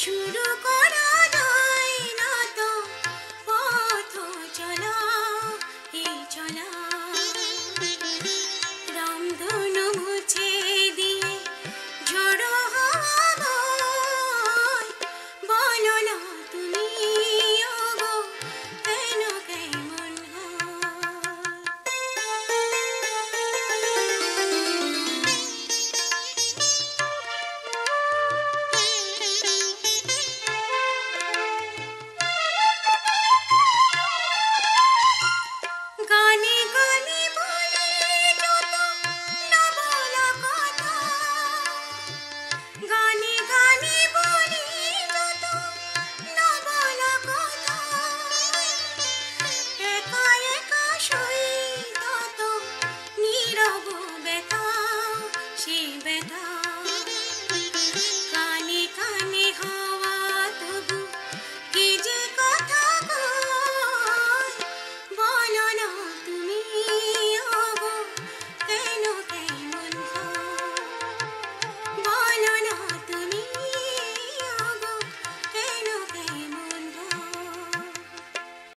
Şöyle